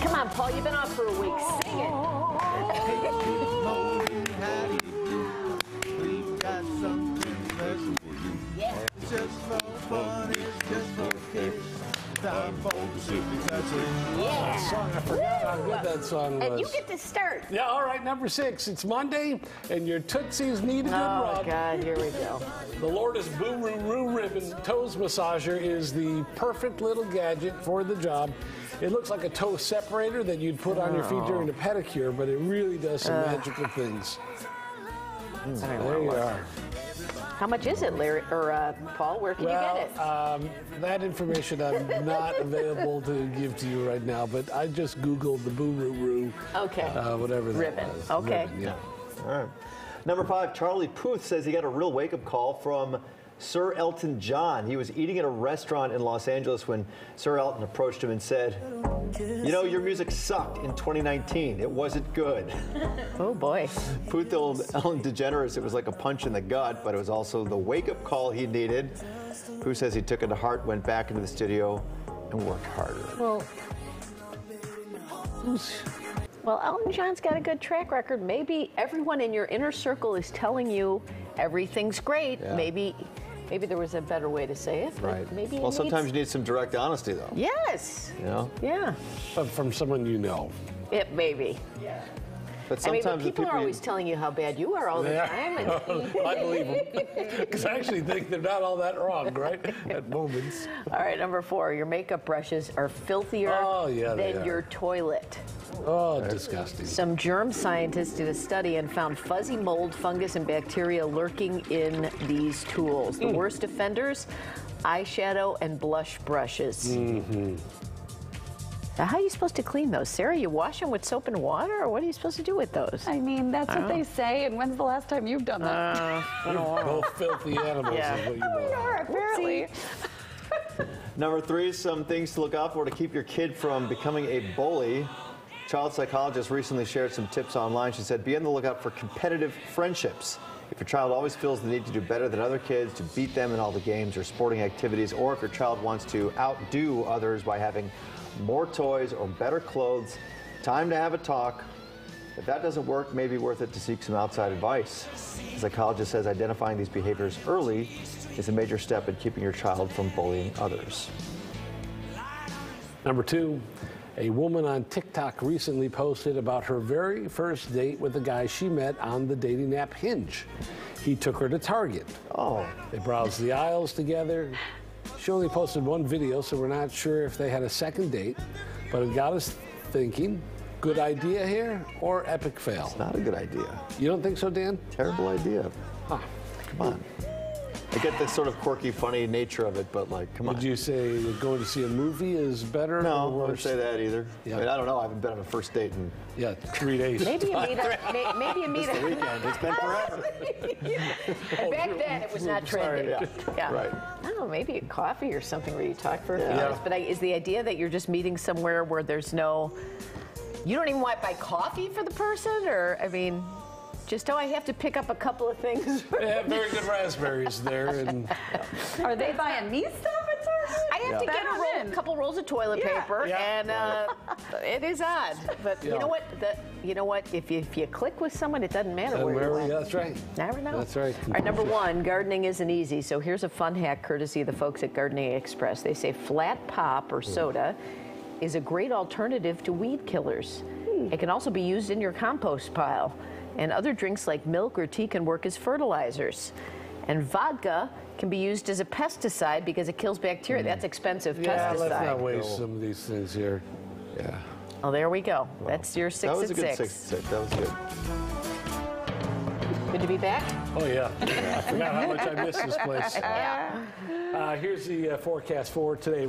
Come on, Paul, you've been off for a week. Sing it. We've got something special for you. Yeah. Time for the super country. Yeah. Song, I forgot how good that song was. And you get to start. yeah, all right, number six. It's Monday, and your Tootsies need a good Oh, rub. God, here we go. The Lourdes Boo Roo Roo Ribbon Toes Massager is the perfect little gadget for the job. It looks like a toe separator that you'd put on your feet during a oh. pedicure, but it really does some magical things. There you are. How much is it, Larry or uh, Paul? Where can you get it? um, that information I'm not available to give to you right now, but I just Googled the Boo Roo Roo. Okay. Uh, whatever that Ribbon. was. Okay. Ribbon, yeah. All right. Number five, Charlie Puth says he got a real wake up call from Sir Elton John. He was eating at a restaurant in Los Angeles when Sir Elton approached him and said, You know, your music sucked in 2019. It wasn't good. oh, boy. Puth told Ellen DeGeneres it was like a punch in the gut, but it was also the wake up call he needed. Who says he took it to heart, went back into the studio, and worked harder. Well, Well, Elton John's got a good track record. Maybe everyone in your inner circle is telling you everything's great. Yeah. Maybe maybe there was a better way to say it. Right. Maybe well, sometimes you need some direct honesty, though. Yes. You know? Yeah. but from someone you know. It maybe. But I mean, sometimes but the people are you- always telling you how bad you are all the time. And I believe them. Because I actually think they're not all that wrong, right? At moments. all right, number four, your makeup brushes are filthier Oh, yeah, than your toilet. Oh, disgusting. Some germ scientists did a study and found fuzzy mold, fungus, and bacteria lurking in these tools. Hmm. The worst offenders eyeshadow and blush brushes. Mm-hmm. Now, how are you supposed to clean those? Sarah, you wash them with soap and water, or what are you supposed to do with those? I mean, that's what they oh. say. And when's the last time you've done that? Uh, both filthy animals Yeah. is what you oh we are, apparently. Number three, some things to look out for to keep your kid from becoming a bully. Child psychologist recently shared some tips online. She said, be on the lookout for competitive friendships. If your child always feels the need to do better than other kids, to beat them in all the games or sporting activities, or if your child wants to outdo others by having more toys or better clothes, time to have a talk. If that doesn't work, maybe worth it to seek some outside advice. The psychologist says identifying these behaviors early is a major step in keeping your child from bullying others. Number two, a woman on TikTok recently posted about her very first date with a guy she met on the dating app Hinge. He took her to Target. Oh, They browsed the aisles together. She only posted one video, so we're not sure if they had a second date, but it got us thinking good idea here or epic fail? not a good idea. You don't think so, Dan? Terrible idea. Huh. Come on. I get the sort of quirky, funny nature of it, but like, come on. Would you say going to see a movie is better no, I wouldn't say that either. Yeah. I mean, I don't know. I haven't been on a first date in Yeah, three days. Maybe you meet up. may- Maybe you meet the up. weekend. It's been forever. Oh, Back then, it was not trendy. yeah. Right. I don't know, maybe a coffee or something where you talk for a few minutes. But I, is the idea that you're just meeting somewhere where there's no, you don't even want to buy coffee for the person, or I mean, just oh, I have to pick up a couple of things. They have very good raspberries there, and Are they buying me stuff at Target? I have to Yeah. get a, roll, I'm couple rolls of toilet Yeah. paper, Yeah. and uh, it is odd. But you know what? The, you know what? If you, if you click with someone, it doesn't matter and where you are. went. yeah, that's right. Never know. That's right. All right, number one, gardening isn't easy. So here's a fun hack courtesy of the folks at Gardening Express. They say flat pop or soda is a great alternative to weed killers. It can also be used in your compost pile. And other drinks like milk or tea can work as fertilizers. And vodka can be used as a pesticide because it kills bacteria. That's expensive Yeah, let's not pesticide. waste some of these things here. Yeah. Oh, there we go. That's your six that was at a good six. six. six. That was good. Good to be back. Oh, yeah. I forgot how much I miss this place. Uh, here's the uh, forecast for today.